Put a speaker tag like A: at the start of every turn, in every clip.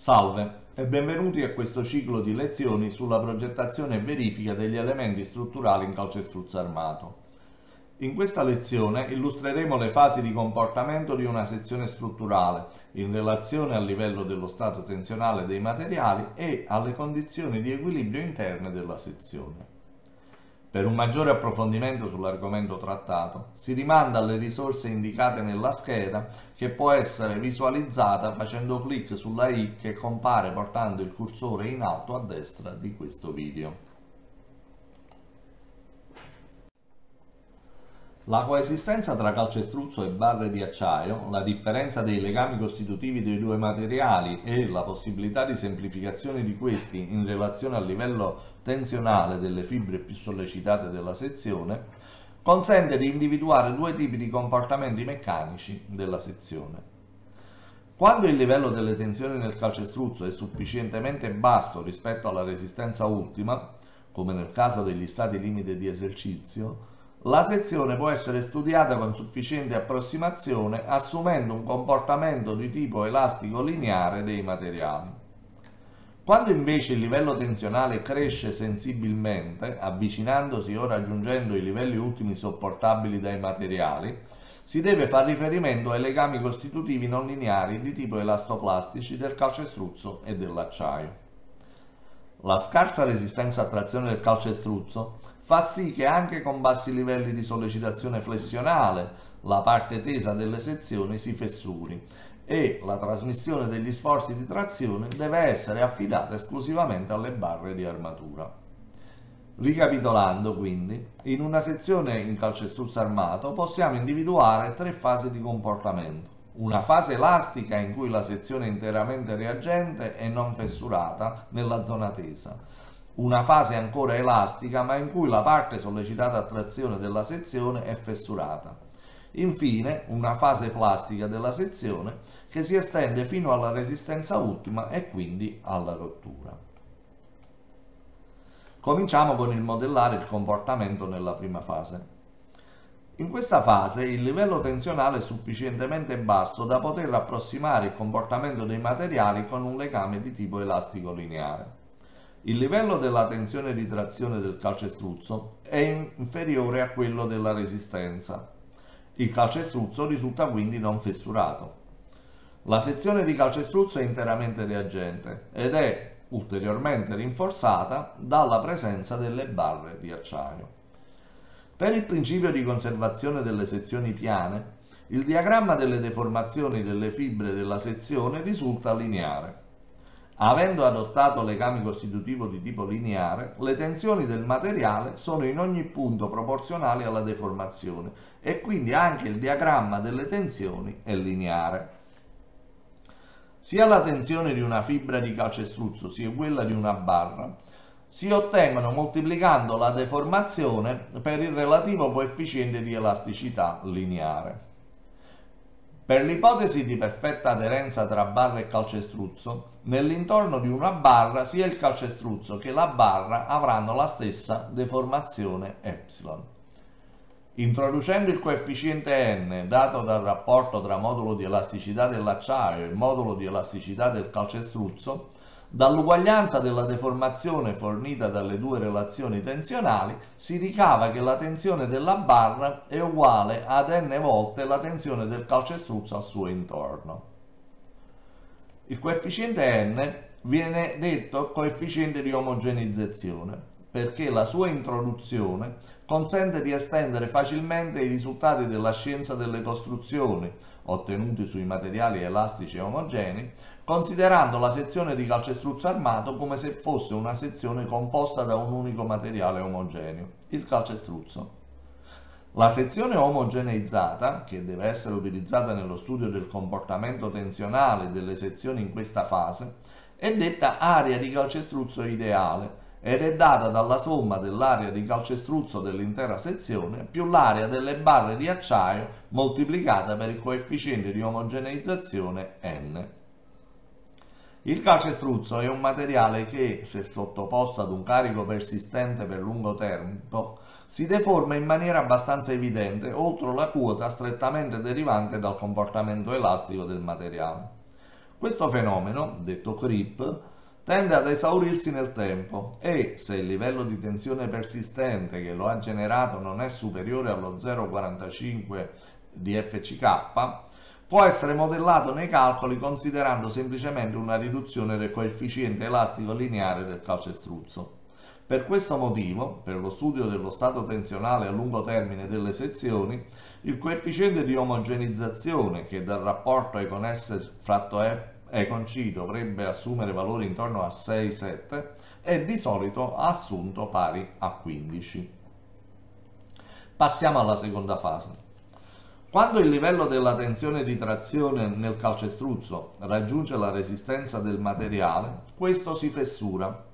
A: Salve e benvenuti a questo ciclo di lezioni sulla progettazione e verifica degli elementi strutturali in calcestruzzo armato. In questa lezione illustreremo le fasi di comportamento di una sezione strutturale in relazione al livello dello stato tensionale dei materiali e alle condizioni di equilibrio interne della sezione. Per un maggiore approfondimento sull'argomento trattato si rimanda alle risorse indicate nella scheda che può essere visualizzata facendo clic sulla i che compare portando il cursore in alto a destra di questo video. La coesistenza tra calcestruzzo e barre di acciaio, la differenza dei legami costitutivi dei due materiali e la possibilità di semplificazione di questi in relazione al livello tensionale delle fibre più sollecitate della sezione, consente di individuare due tipi di comportamenti meccanici della sezione. Quando il livello delle tensioni nel calcestruzzo è sufficientemente basso rispetto alla resistenza ultima, come nel caso degli stati limite di esercizio, la sezione può essere studiata con sufficiente approssimazione assumendo un comportamento di tipo elastico lineare dei materiali. Quando invece il livello tensionale cresce sensibilmente, avvicinandosi o raggiungendo i livelli ultimi sopportabili dai materiali, si deve fare riferimento ai legami costitutivi non lineari di tipo elastoplastici del calcestruzzo e dell'acciaio. La scarsa resistenza a trazione del calcestruzzo fa sì che anche con bassi livelli di sollecitazione flessionale la parte tesa delle sezioni si fessuri e la trasmissione degli sforzi di trazione deve essere affidata esclusivamente alle barre di armatura. Ricapitolando quindi, in una sezione in calcestruzzo armato possiamo individuare tre fasi di comportamento. Una fase elastica in cui la sezione è interamente reagente e non fessurata nella zona tesa, una fase ancora elastica ma in cui la parte sollecitata a trazione della sezione è fessurata. Infine, una fase plastica della sezione che si estende fino alla resistenza ultima e quindi alla rottura. Cominciamo con il modellare il comportamento nella prima fase. In questa fase il livello tensionale è sufficientemente basso da poter approssimare il comportamento dei materiali con un legame di tipo elastico lineare. Il livello della tensione di trazione del calcestruzzo è inferiore a quello della resistenza. Il calcestruzzo risulta quindi non fessurato. La sezione di calcestruzzo è interamente reagente ed è ulteriormente rinforzata dalla presenza delle barre di acciaio. Per il principio di conservazione delle sezioni piane, il diagramma delle deformazioni delle fibre della sezione risulta lineare. Avendo adottato legame costitutivo di tipo lineare, le tensioni del materiale sono in ogni punto proporzionali alla deformazione e quindi anche il diagramma delle tensioni è lineare. Sia la tensione di una fibra di calcestruzzo sia quella di una barra si ottengono moltiplicando la deformazione per il relativo coefficiente di elasticità lineare. Per l'ipotesi di perfetta aderenza tra barra e calcestruzzo, nell'intorno di una barra sia il calcestruzzo che la barra avranno la stessa deformazione ε. Introducendo il coefficiente n dato dal rapporto tra modulo di elasticità dell'acciaio e modulo di elasticità del calcestruzzo, Dall'uguaglianza della deformazione fornita dalle due relazioni tensionali si ricava che la tensione della barra è uguale ad n volte la tensione del calcestruzzo al suo intorno. Il coefficiente n viene detto coefficiente di omogeneizzazione perché la sua introduzione consente di estendere facilmente i risultati della scienza delle costruzioni ottenuti sui materiali elastici e omogenei considerando la sezione di calcestruzzo armato come se fosse una sezione composta da un unico materiale omogeneo, il calcestruzzo. La sezione omogeneizzata, che deve essere utilizzata nello studio del comportamento tensionale delle sezioni in questa fase, è detta area di calcestruzzo ideale ed è data dalla somma dell'area di calcestruzzo dell'intera sezione più l'area delle barre di acciaio moltiplicata per il coefficiente di omogeneizzazione n. Il calcestruzzo è un materiale che, se sottoposto ad un carico persistente per lungo tempo, si deforma in maniera abbastanza evidente oltre la quota strettamente derivante dal comportamento elastico del materiale. Questo fenomeno, detto creep, tende ad esaurirsi nel tempo e se il livello di tensione persistente che lo ha generato non è superiore allo 0,45 di FCK, può essere modellato nei calcoli considerando semplicemente una riduzione del coefficiente elastico lineare del calcestruzzo. Per questo motivo, per lo studio dello stato tensionale a lungo termine delle sezioni, il coefficiente di omogenizzazione che dal rapporto E con S fratto F e con C dovrebbe assumere valori intorno a 6-7 è di solito assunto pari a 15. Passiamo alla seconda fase. Quando il livello della tensione di trazione nel calcestruzzo raggiunge la resistenza del materiale, questo si fessura.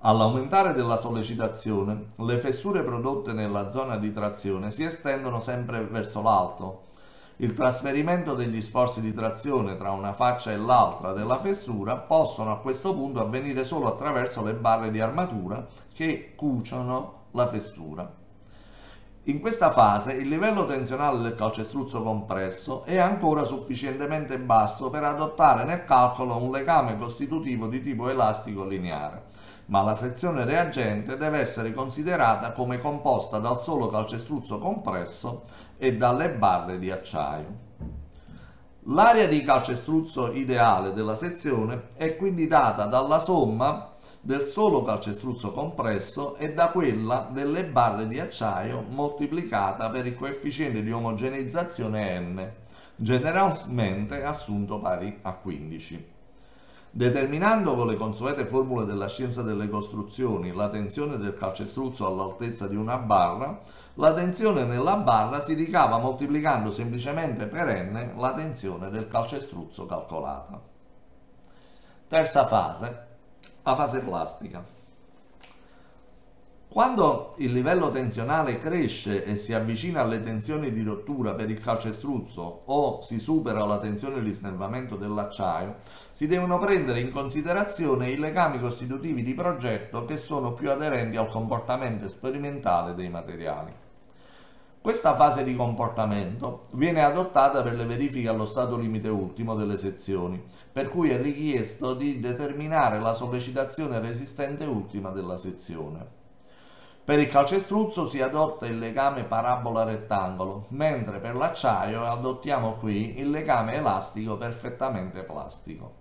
A: All'aumentare della sollecitazione, le fessure prodotte nella zona di trazione si estendono sempre verso l'alto, il trasferimento degli sforzi di trazione tra una faccia e l'altra della fessura possono a questo punto avvenire solo attraverso le barre di armatura che cuciono la fessura. In questa fase il livello tensionale del calcestruzzo compresso è ancora sufficientemente basso per adottare nel calcolo un legame costitutivo di tipo elastico lineare, ma la sezione reagente deve essere considerata come composta dal solo calcestruzzo compresso e dalle barre di acciaio. L'area di calcestruzzo ideale della sezione è quindi data dalla somma del solo calcestruzzo compresso e da quella delle barre di acciaio moltiplicata per il coefficiente di omogeneizzazione n, generalmente assunto pari a 15. Determinando con le consuete formule della scienza delle costruzioni la tensione del calcestruzzo all'altezza di una barra, la tensione nella barra si ricava moltiplicando semplicemente per n la tensione del calcestruzzo calcolata. Terza fase, la fase plastica. Quando il livello tensionale cresce e si avvicina alle tensioni di rottura per il calcestruzzo o si supera la tensione di snervamento dell'acciaio, si devono prendere in considerazione i legami costitutivi di progetto che sono più aderenti al comportamento sperimentale dei materiali. Questa fase di comportamento viene adottata per le verifiche allo stato limite ultimo delle sezioni, per cui è richiesto di determinare la sollecitazione resistente ultima della sezione. Per il calcestruzzo si adotta il legame parabola-rettangolo, mentre per l'acciaio adottiamo qui il legame elastico perfettamente plastico.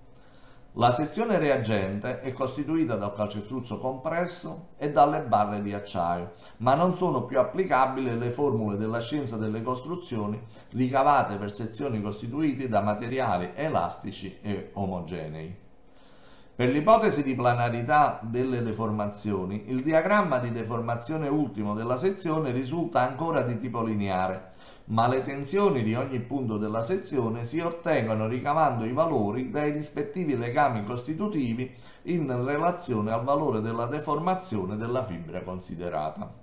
A: La sezione reagente è costituita dal calcestruzzo compresso e dalle barre di acciaio, ma non sono più applicabili le formule della scienza delle costruzioni ricavate per sezioni costituite da materiali elastici e omogenei. Per l'ipotesi di planarità delle deformazioni, il diagramma di deformazione ultimo della sezione risulta ancora di tipo lineare, ma le tensioni di ogni punto della sezione si ottengono ricavando i valori dai rispettivi legami costitutivi in relazione al valore della deformazione della fibra considerata.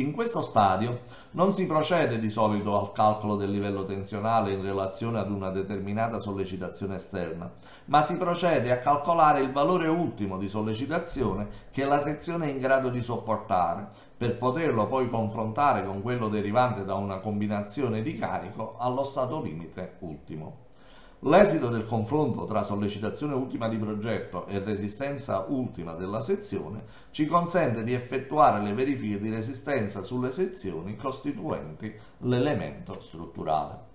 A: In questo stadio non si procede di solito al calcolo del livello tensionale in relazione ad una determinata sollecitazione esterna, ma si procede a calcolare il valore ultimo di sollecitazione che la sezione è in grado di sopportare, per poterlo poi confrontare con quello derivante da una combinazione di carico allo stato limite ultimo. L'esito del confronto tra sollecitazione ultima di progetto e resistenza ultima della sezione ci consente di effettuare le verifiche di resistenza sulle sezioni costituenti l'elemento strutturale.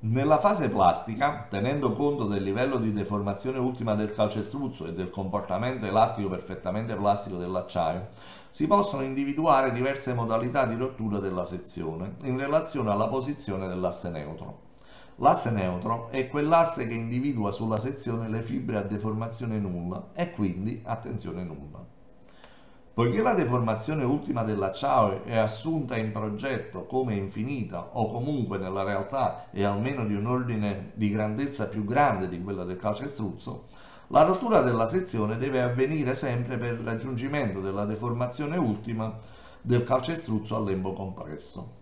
A: Nella fase plastica, tenendo conto del livello di deformazione ultima del calcestruzzo e del comportamento elastico perfettamente plastico dell'acciaio, si possono individuare diverse modalità di rottura della sezione in relazione alla posizione dell'asse neutro. L'asse neutro è quell'asse che individua sulla sezione le fibre a deformazione nulla e quindi a tensione nulla. Poiché la deformazione ultima dell'acciaio è assunta in progetto come infinita o comunque nella realtà è almeno di un ordine di grandezza più grande di quella del calcestruzzo, la rottura della sezione deve avvenire sempre per il raggiungimento della deformazione ultima del calcestruzzo a lembo compresso.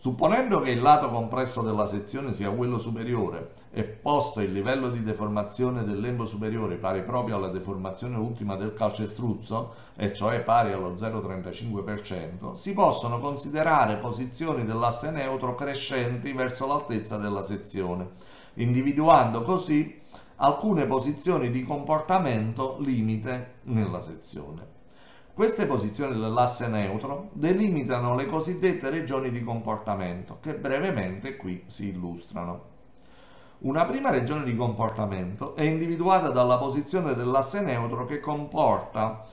A: Supponendo che il lato compresso della sezione sia quello superiore e posto il livello di deformazione del lembo superiore pari proprio alla deformazione ultima del calcestruzzo, e cioè pari allo 0,35%, si possono considerare posizioni dell'asse neutro crescenti verso l'altezza della sezione, individuando così alcune posizioni di comportamento limite nella sezione. Queste posizioni dell'asse neutro delimitano le cosiddette regioni di comportamento, che brevemente qui si illustrano. Una prima regione di comportamento è individuata dalla posizione dell'asse neutro che comporta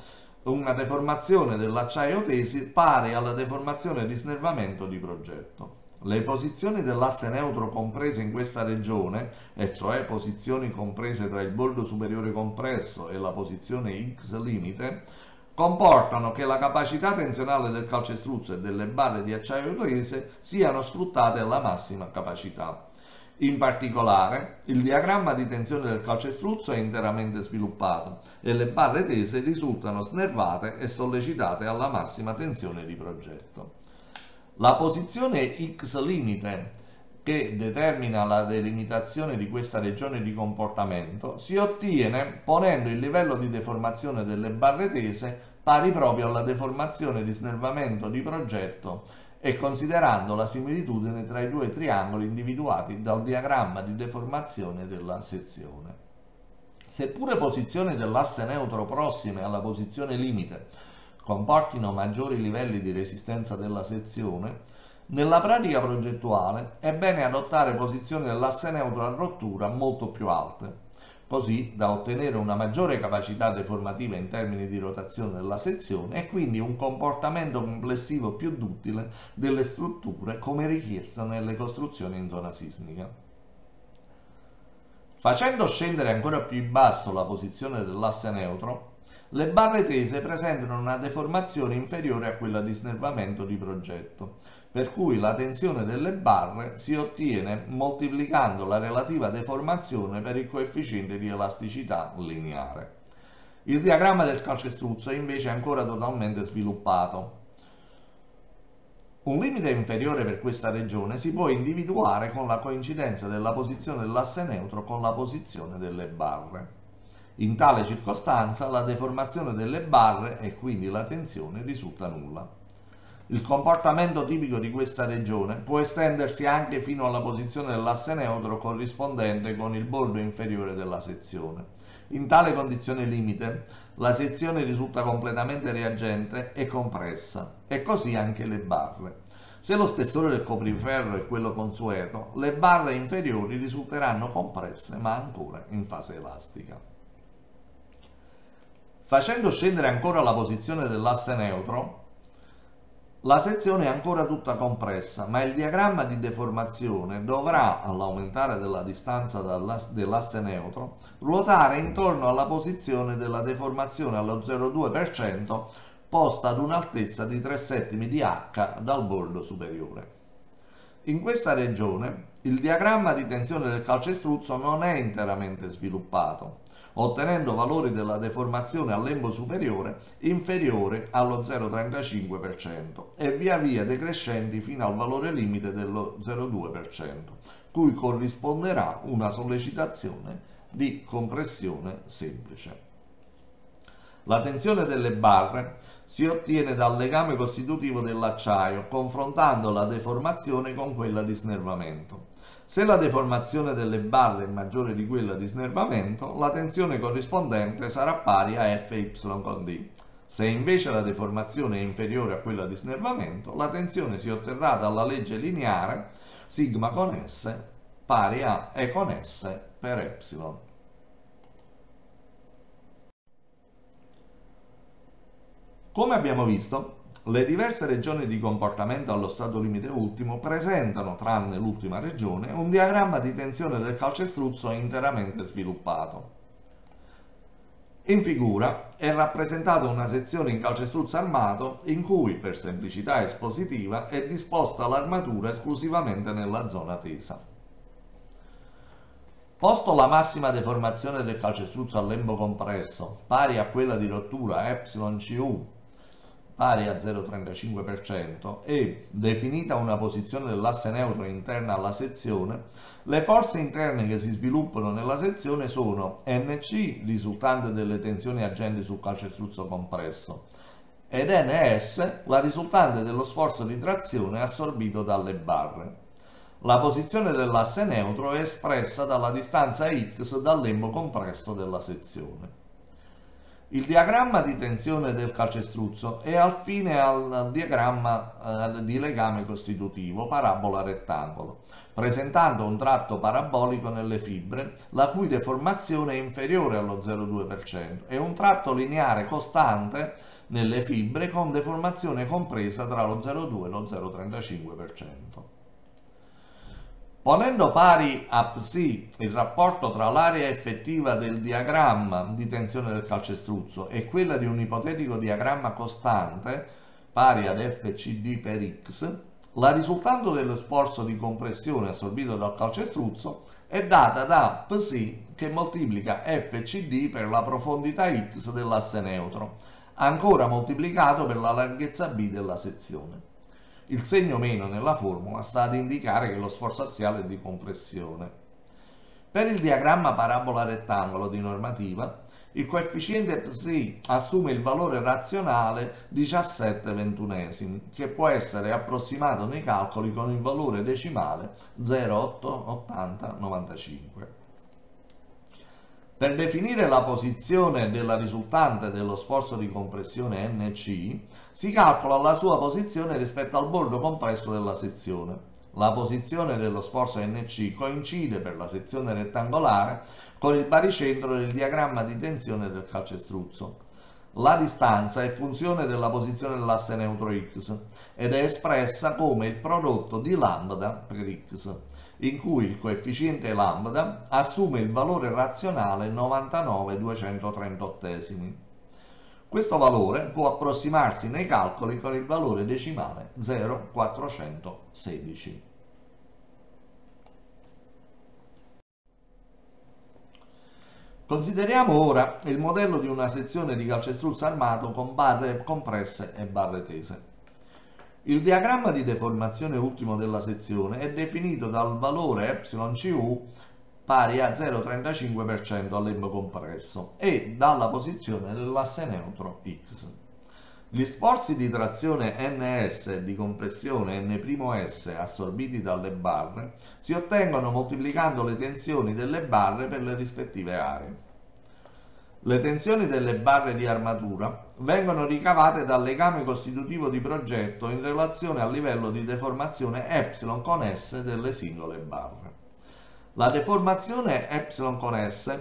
A: una deformazione dell'acciaio tesi pari alla deformazione di snervamento di progetto. Le posizioni dell'asse neutro comprese in questa regione, e cioè posizioni comprese tra il bordo superiore compresso e la posizione X limite, comportano che la capacità tensionale del calcestruzzo e delle barre di acciaio tese siano sfruttate alla massima capacità. In particolare, il diagramma di tensione del calcestruzzo è interamente sviluppato e le barre tese risultano snervate e sollecitate alla massima tensione di progetto. La posizione X limite che determina la delimitazione di questa regione di comportamento si ottiene ponendo il livello di deformazione delle barre tese pari proprio alla deformazione di snervamento di progetto e considerando la similitudine tra i due triangoli individuati dal diagramma di deformazione della sezione. Seppure posizioni dell'asse neutro prossime alla posizione limite comportino maggiori livelli di resistenza della sezione, nella pratica progettuale è bene adottare posizioni dell'asse neutro a rottura molto più alte, così da ottenere una maggiore capacità deformativa in termini di rotazione della sezione e quindi un comportamento complessivo più duttile delle strutture come richiesto nelle costruzioni in zona sismica. Facendo scendere ancora più in basso la posizione dell'asse neutro, le barre tese presentano una deformazione inferiore a quella di snervamento di progetto, per cui la tensione delle barre si ottiene moltiplicando la relativa deformazione per il coefficiente di elasticità lineare. Il diagramma del calcestruzzo è invece ancora totalmente sviluppato. Un limite inferiore per questa regione si può individuare con la coincidenza della posizione dell'asse neutro con la posizione delle barre. In tale circostanza la deformazione delle barre e quindi la tensione risulta nulla. Il comportamento tipico di questa regione può estendersi anche fino alla posizione dell'asse neutro corrispondente con il bordo inferiore della sezione. In tale condizione limite, la sezione risulta completamente reagente e compressa, e così anche le barre. Se lo spessore del copriferro è quello consueto, le barre inferiori risulteranno compresse ma ancora in fase elastica. Facendo scendere ancora la posizione dell'asse neutro, la sezione è ancora tutta compressa, ma il diagramma di deformazione dovrà, all'aumentare della distanza dell'asse neutro, ruotare intorno alla posizione della deformazione allo 0,2% posta ad un'altezza di 3 settimi di h dal bordo superiore. In questa regione il diagramma di tensione del calcestruzzo non è interamente sviluppato, ottenendo valori della deformazione al lembo superiore inferiore allo 0,35% e via via decrescenti fino al valore limite dello 0,2%, cui corrisponderà una sollecitazione di compressione semplice. La tensione delle barre si ottiene dal legame costitutivo dell'acciaio, confrontando la deformazione con quella di snervamento. Se la deformazione delle barre è maggiore di quella di snervamento, la tensione corrispondente sarà pari a Fy con D. Se invece la deformazione è inferiore a quella di snervamento, la tensione si otterrà dalla legge lineare sigma con S pari a E con S per epsilon. Come abbiamo visto, le diverse regioni di comportamento allo stato limite ultimo presentano, tranne l'ultima regione, un diagramma di tensione del calcestruzzo interamente sviluppato. In figura è rappresentata una sezione in calcestruzzo armato in cui, per semplicità espositiva, è disposta l'armatura esclusivamente nella zona tesa. Posto la massima deformazione del calcestruzzo al lembo compresso, pari a quella di rottura εcu pari a 0,35% e definita una posizione dell'asse neutro interna alla sezione, le forze interne che si sviluppano nella sezione sono NC, risultante delle tensioni agenti sul calcestruzzo compresso, ed NS, la risultante dello sforzo di trazione assorbito dalle barre. La posizione dell'asse neutro è espressa dalla distanza x dal lembo compresso della sezione. Il diagramma di tensione del calcestruzzo è affine al diagramma eh, di legame costitutivo parabola-rettangolo, presentando un tratto parabolico nelle fibre, la cui deformazione è inferiore allo 0,2%, e un tratto lineare costante nelle fibre con deformazione compresa tra lo 0,2 e lo 0,35%. Ponendo pari a psi il rapporto tra l'area effettiva del diagramma di tensione del calcestruzzo e quella di un ipotetico diagramma costante pari ad fcd per x, la risultante dello sforzo di compressione assorbito dal calcestruzzo è data da psi che moltiplica fcd per la profondità x dell'asse neutro, ancora moltiplicato per la larghezza b della sezione. Il segno meno nella formula sta ad indicare che lo sforzo assiale è di compressione. Per il diagramma parabola rettangolo di normativa, il coefficiente psi assume il valore razionale 17 ventunesimi, che può essere approssimato nei calcoli con il valore decimale 0,88095. Per definire la posizione della risultante dello sforzo di compressione NC, si calcola la sua posizione rispetto al bordo compresso della sezione. La posizione dello sforzo NC coincide per la sezione rettangolare con il baricentro del diagramma di tensione del calcestruzzo. La distanza è funzione della posizione dell'asse neutro x ed è espressa come il prodotto di lambda per x in cui il coefficiente lambda assume il valore razionale 99,238. Questo valore può approssimarsi nei calcoli con il valore decimale 0,416. Consideriamo ora il modello di una sezione di calcestruzzo armato con barre compresse e barre tese. Il diagramma di deformazione ultimo della sezione è definito dal valore εcu pari a 0,35% al lembo compresso e dalla posizione dell'asse neutro x. Gli sforzi di trazione NS e di compressione N'S assorbiti dalle barre si ottengono moltiplicando le tensioni delle barre per le rispettive aree. Le tensioni delle barre di armatura vengono ricavate dal legame costitutivo di progetto in relazione al livello di deformazione ε con S delle singole barre. La deformazione ε con S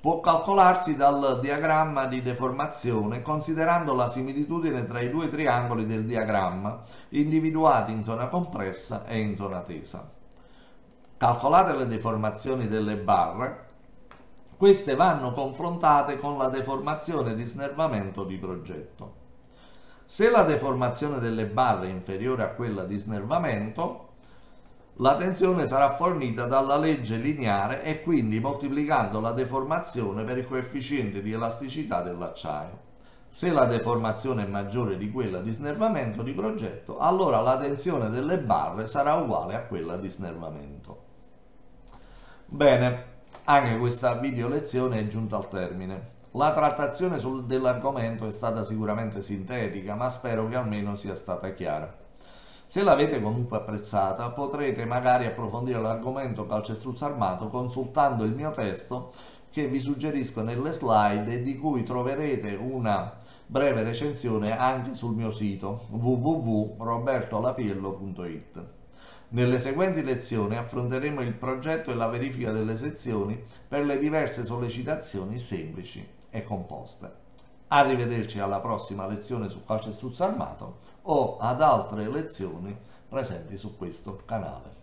A: può calcolarsi dal diagramma di deformazione considerando la similitudine tra i due triangoli del diagramma individuati in zona compressa e in zona tesa. Calcolate le deformazioni delle barre, queste vanno confrontate con la deformazione di snervamento di progetto. Se la deformazione delle barre è inferiore a quella di snervamento, la tensione sarà fornita dalla legge lineare e quindi moltiplicando la deformazione per il coefficiente di elasticità dell'acciaio. Se la deformazione è maggiore di quella di snervamento di progetto, allora la tensione delle barre sarà uguale a quella di snervamento. Bene, anche questa video lezione è giunta al termine. La trattazione dell'argomento è stata sicuramente sintetica, ma spero che almeno sia stata chiara. Se l'avete comunque apprezzata, potrete magari approfondire l'argomento calcestruzzo armato consultando il mio testo che vi suggerisco nelle slide e di cui troverete una breve recensione anche sul mio sito www.robertolapiello.it. Nelle seguenti lezioni affronteremo il progetto e la verifica delle sezioni per le diverse sollecitazioni semplici e composte. Arrivederci alla prossima lezione su calcestruzzo armato o ad altre lezioni presenti su questo canale.